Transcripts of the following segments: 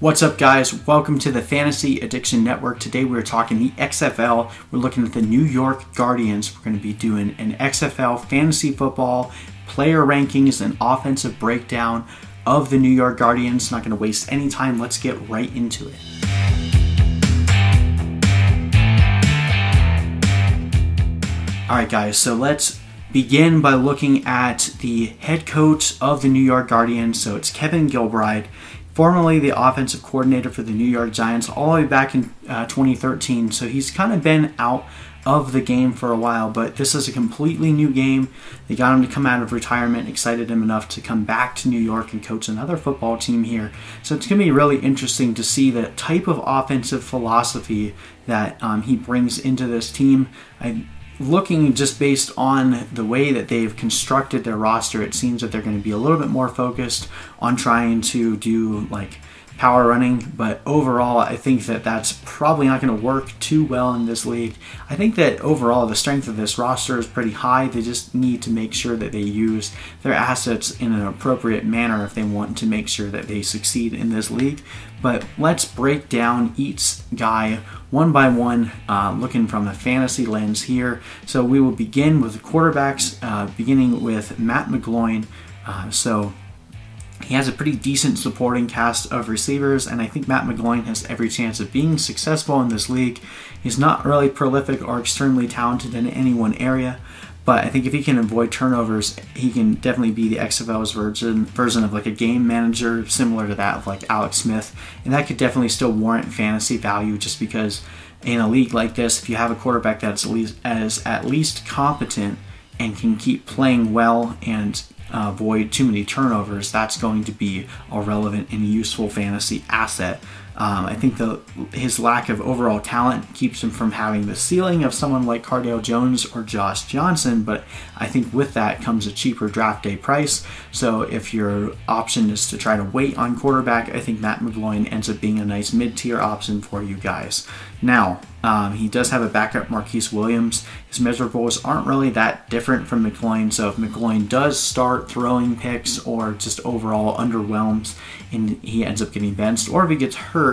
What's up, guys? Welcome to the Fantasy Addiction Network. Today we're talking the XFL. We're looking at the New York Guardians. We're going to be doing an XFL fantasy football player rankings and offensive breakdown of the New York Guardians. Not going to waste any time. Let's get right into it. All right, guys, so let's begin by looking at the head coach of the New York Guardians. So it's Kevin Gilbride formerly the offensive coordinator for the New York Giants all the way back in uh, 2013. So he's kind of been out of the game for a while, but this is a completely new game. They got him to come out of retirement, excited him enough to come back to New York and coach another football team here. So it's going to be really interesting to see the type of offensive philosophy that um, he brings into this team. I, looking just based on the way that they've constructed their roster, it seems that they're going to be a little bit more focused on trying to do like power running, but overall, I think that that's probably not going to work too well in this league. I think that overall, the strength of this roster is pretty high. They just need to make sure that they use their assets in an appropriate manner if they want to make sure that they succeed in this league. But let's break down each guy one by one, uh, looking from the fantasy lens here. So we will begin with the quarterbacks, uh, beginning with Matt McGloin. Uh, so he has a pretty decent supporting cast of receivers, and I think Matt McGloin has every chance of being successful in this league. He's not really prolific or extremely talented in any one area, but I think if he can avoid turnovers, he can definitely be the XFL's version version of like a game manager, similar to that of like Alex Smith, and that could definitely still warrant fantasy value just because in a league like this, if you have a quarterback that's at least, as at least competent and can keep playing well and uh, avoid too many turnovers, that's going to be a relevant and useful fantasy asset. Um, I think the his lack of overall talent keeps him from having the ceiling of someone like Cardale Jones or Josh Johnson, but I think with that comes a cheaper draft day price. So if your option is to try to wait on quarterback, I think Matt McGloin ends up being a nice mid tier option for you guys. Now, um, he does have a backup, Marquise Williams. His measurables aren't really that different from McGloin, so if McGloin does start throwing picks or just overall underwhelms and he ends up getting benched, or if he gets hurt,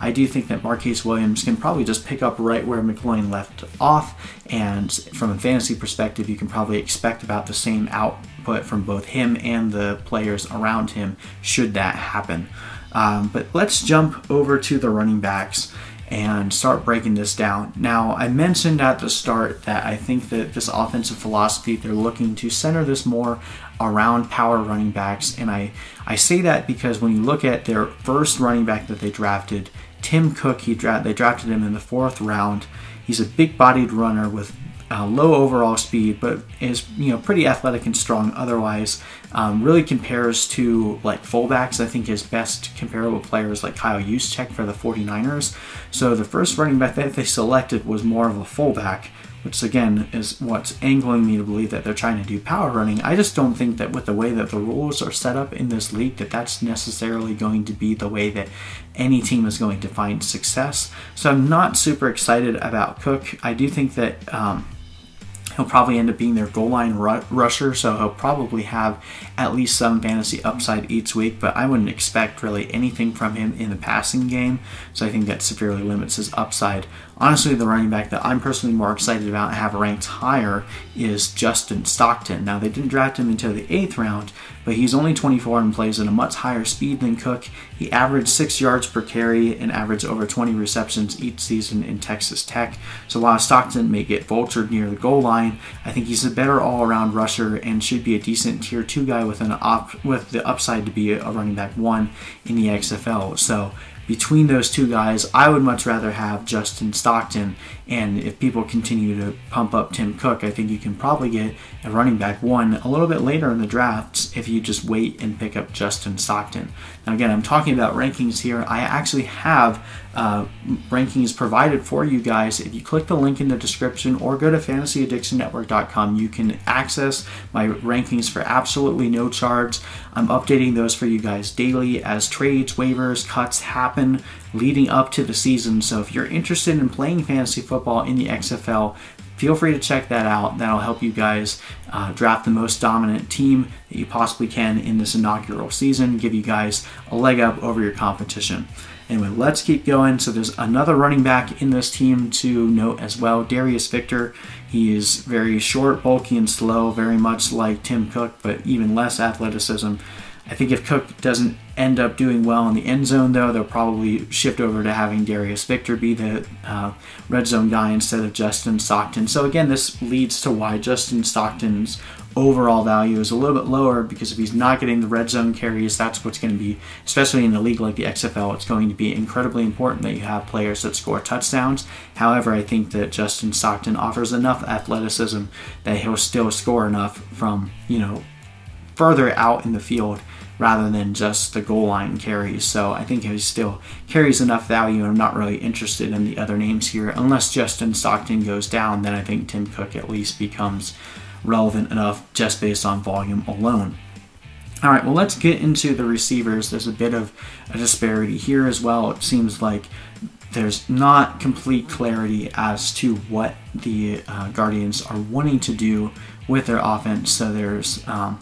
I do think that Marquise Williams can probably just pick up right where McGloin left off. And from a fantasy perspective, you can probably expect about the same output from both him and the players around him should that happen. Um, but let's jump over to the running backs and start breaking this down. Now, I mentioned at the start that I think that this offensive philosophy, they're looking to center this more around power running backs. And I, I say that because when you look at their first running back that they drafted, Tim Cook, he dra- they drafted him in the fourth round. He's a big bodied runner with uh, low overall speed, but is you know pretty athletic and strong otherwise. Um, really compares to like fullbacks. I think his best comparable player is like Kyle Juszczyk for the 49ers. So the first running back that they selected was more of a fullback, which again is what's angling me to believe that they're trying to do power running. I just don't think that with the way that the rules are set up in this league that that's necessarily going to be the way that any team is going to find success. So I'm not super excited about Cook. I do think that um, He'll probably end up being their goal line ru- rusher, so he'll probably have at least some fantasy upside each week, but I wouldn't expect really anything from him in the passing game, so I think that severely limits his upside. Honestly, the running back that I'm personally more excited about and have ranked higher is Justin Stockton. Now, they didn't draft him until the eighth round, but he's only 24 and plays at a much higher speed than Cook. He averaged 6 yards per carry and averaged over 20 receptions each season in Texas Tech. So while Stockton may get vultured near the goal line, I think he's a better all-around rusher and should be a decent tier 2 guy with an op- with the upside to be a running back 1 in the XFL. So between those two guys, I would much rather have Justin Stockton. And if people continue to pump up Tim Cook, I think you can probably get a running back one a little bit later in the drafts if you just wait and pick up Justin Stockton. Now, again, I'm talking about rankings here. I actually have uh, rankings provided for you guys. If you click the link in the description or go to fantasyaddictionnetwork.com, you can access my rankings for absolutely no charge. I'm updating those for you guys daily as trades, waivers, cuts happen happen leading up to the season. So if you're interested in playing fantasy football in the XFL, feel free to check that out. That'll help you guys uh, draft the most dominant team that you possibly can in this inaugural season, give you guys a leg up over your competition. Anyway, let's keep going. So there's another running back in this team to note as well, Darius Victor. He is very short, bulky, and slow, very much like Tim Cook, but even less athleticism. I think if Cook doesn't end up doing well in the end zone, though, they'll probably shift over to having Darius Victor be the uh, red zone guy instead of Justin Stockton. So, again, this leads to why Justin Stockton's overall value is a little bit lower because if he's not getting the red zone carries, that's what's going to be, especially in a league like the XFL, it's going to be incredibly important that you have players that score touchdowns. However, I think that Justin Stockton offers enough athleticism that he'll still score enough from, you know, further out in the field rather than just the goal line carries. So I think he still carries enough value, I'm not really interested in the other names here. Unless Justin Stockton goes down, then I think Tim Cook at least becomes relevant enough just based on volume alone. All right, well, let's get into the receivers. There's a bit of a disparity here as well. It seems like there's not complete clarity as to what the uh, Guardians are wanting to do with their offense. So there's um,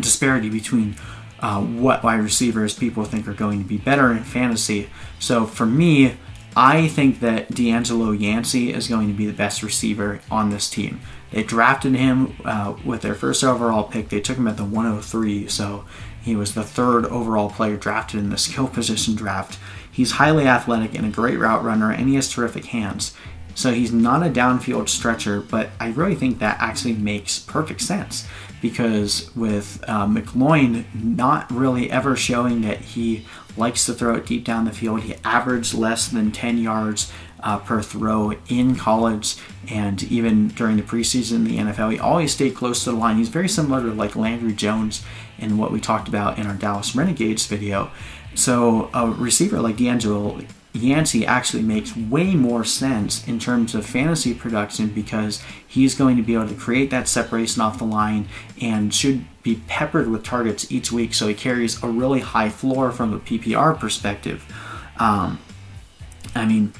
disparity between uh, what wide receivers people think are going to be better in fantasy. So for me, I think that DeAngelo Yancy is going to be the best receiver on this team. They drafted him uh, with their first overall pick. They took him at the 103, so he was the third overall player drafted in the skill position draft. He's highly athletic and a great route runner, and he has terrific hands. So he's not a downfield stretcher, but I really think that actually makes perfect sense because with uh, McGloin not really ever showing that he likes to throw it deep down the field, he averaged less than 10 yards uh, per throw in college and even during the preseason in the NFL. He always stayed close to the line. He's very similar to like Landry Jones in what we talked about in our Dallas Renegades video. So a receiver like DeAngelo Yancy actually makes way more sense in terms of fantasy production because he's going to be able to create that separation off the line and should be peppered with targets each week. So he carries a really high floor from a PPR perspective. Um, I mean,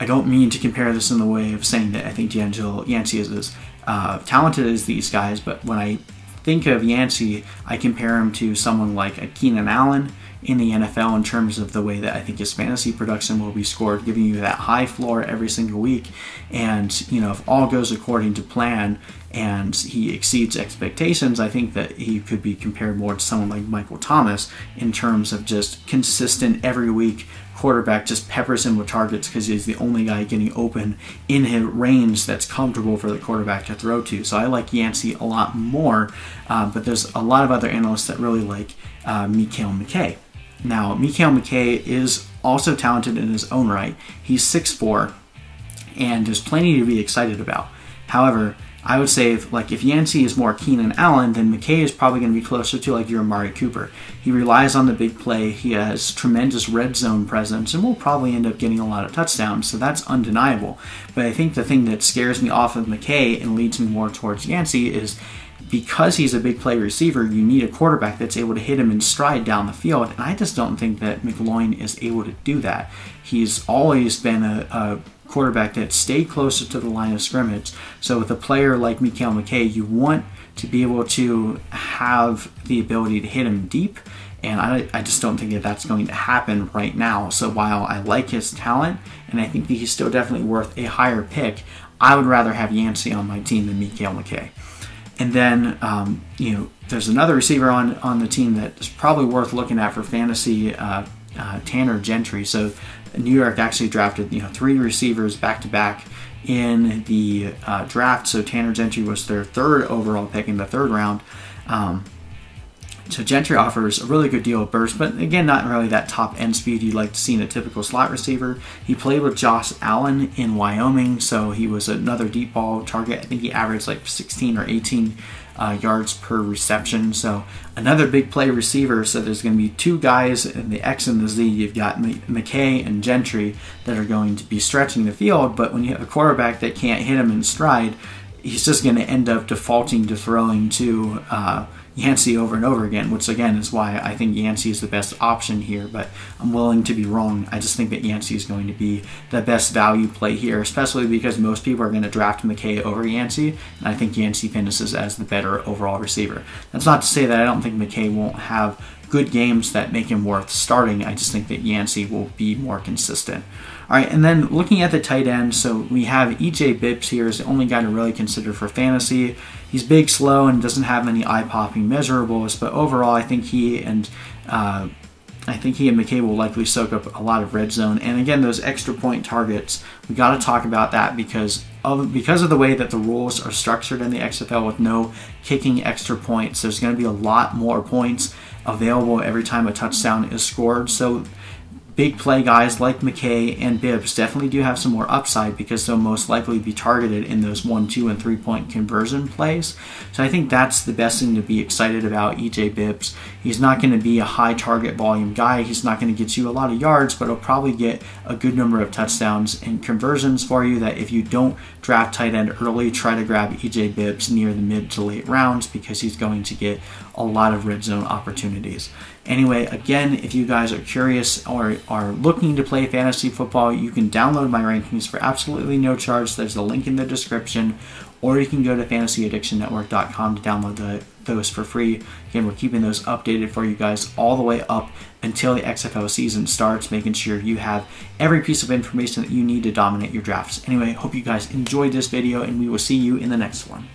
I don't mean to compare this in the way of saying that I think DeAngelo Yancy is as uh, talented as these guys, but when I think of Yancy, I compare him to someone like a Keenan Allen in the NFL in terms of the way that I think his fantasy production will be scored, giving you that high floor every single week. And, you know, if all goes according to plan and he exceeds expectations, I think that he could be compared more to someone like Michael Thomas in terms of just consistent every week quarterback just peppers him with targets because he's the only guy getting open in his range that's comfortable for the quarterback to throw to. So I like Yancy a lot more, uh, but there's a lot of other analysts that really like uh, Mekale McKay. Now, Mekale McKay is also talented in his own right. He's 6'4", and there's plenty to be excited about. However, I would say if, like if Yancy is more Keenan Allen, then McKay is probably going to be closer to like your Amari Cooper. He relies on the big play. He has tremendous red zone presence, and will probably end up getting a lot of touchdowns. So that's undeniable. But I think the thing that scares me off of McKay and leads me more towards Yancy is because he's a big play receiver, you need a quarterback that's able to hit him in stride down the field. And I just don't think that McGloin is able to do that. He's always been a, a quarterback that stayed closer to the line of scrimmage. So with a player like Mekale McKay, you want to be able to have the ability to hit him deep. And I, I just don't think that that's going to happen right now. So while I like his talent, and I think that he's still definitely worth a higher pick, I would rather have Yancy on my team than Mekale McKay. And then, um, you know, there's another receiver on, on the team that's probably worth looking at for fantasy, uh, uh, Tanner Gentry. So New York actually drafted, you know, three receivers back to back in the uh, draft. So Tanner Gentry was their third overall pick in the third round. Um, so Gentry offers a really good deal of burst, but again, not really that top end speed you'd like to see in a typical slot receiver. He played with Josh Allen in Wyoming, so he was another deep ball target. I think he averaged like 16 or 18 uh, yards per reception. So another big play receiver. So there's going to be two guys in the X and the Z. You've got McKay and Gentry that are going to be stretching the field, but when you have a quarterback that can't hit him in stride, he's just going to end up defaulting to throwing to. Uh, Yancy over and over again, which again is why I think Yancy is the best option here, but I'm willing to be wrong. I just think that Yancy is going to be the best value play here, especially because most people are going to draft McKay over Yancy, and I think Yancy finishes as the better overall receiver. That's not to say that I don't think McKay won't have good games that make him worth starting. I just think that Yancy will be more consistent. All right, and then looking at the tight end, so we have EJ Bibbs here is the only guy to really consider for fantasy. He's big, slow, and doesn't have any eye-popping measurables, but overall, I think he and uh, I think he and McKay will likely soak up a lot of red zone. And again, those extra point targets, we got to talk about that because of because of the way that the rules are structured in the XFL with no kicking extra points. There's going to be a lot more points available every time a touchdown is scored. So big play guys like McKay and Bibbs definitely do have some more upside because they'll most likely be targeted in those one, two, and three point conversion plays. So I think that's the best thing to be excited about EJ Bibbs. He's not going to be a high target volume guy. He's not going to get you a lot of yards, but he'll probably get a good number of touchdowns and conversions for you that if you don't draft tight end early, try to grab EJ Bibbs near the mid to late rounds because he's going to get a lot of red zone opportunities. Anyway, again, if you guys are curious or are looking to play fantasy football, you can download my rankings for absolutely no charge. There's a link in the description, or you can go to fantasyaddictionnetwork.com to download the, those for free. Again, we're keeping those updated for you guys all the way up until the XFL season starts, making sure you have every piece of information that you need to dominate your drafts. Anyway, hope you guys enjoyed this video, and we will see you in the next one.